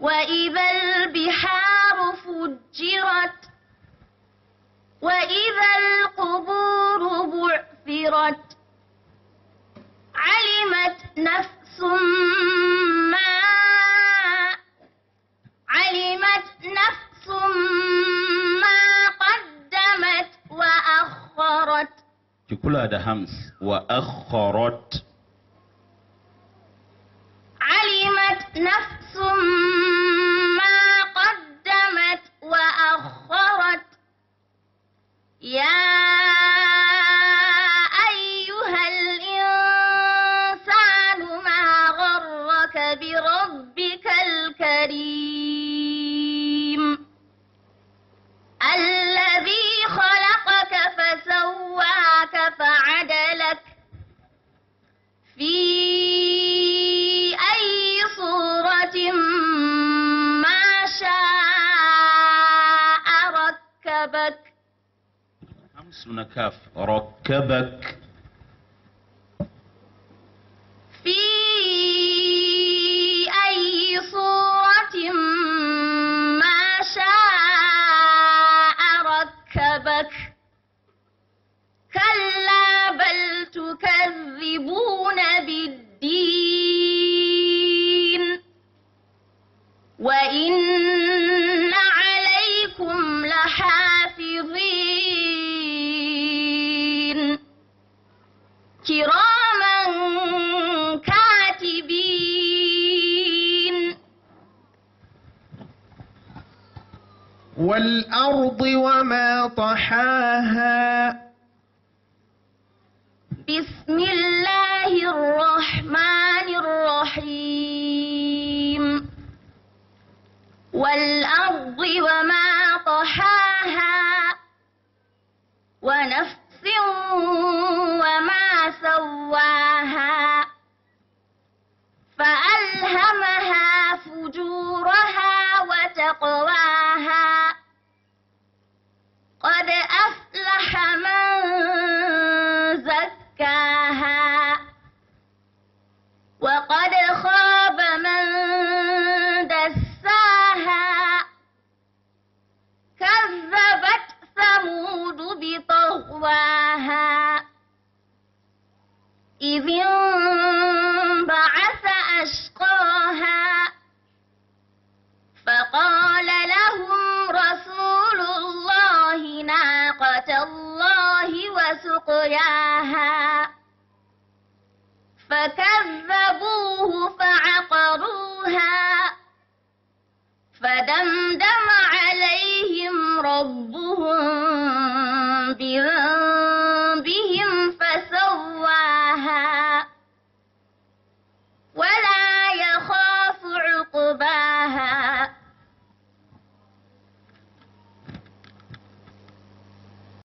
وإذا البحار فجرت وإذا القبور بعثرت علمت نفس ما علمت نفس ما قدمت وأخرت. Da hams wa akharat علمت نفس ما الكريم. الذي خلقك فسواك فعدلك. في أي صورة ما شاء ركبك. hams na kaf والأرض وما طحاها. بسم الله الرحمن الرحيم. والأرض وما طحاها. ونفس وما سواها. فألهمها فجورها وتقواها. زكاها وقد خاب من دساها. كذبت ثمود بطغواها. إذ انبعث أشقاها. فقال لهم رسول الله ناقة الله وسقياها. فكذبوه فعقروها فدمدم عليهم ربهم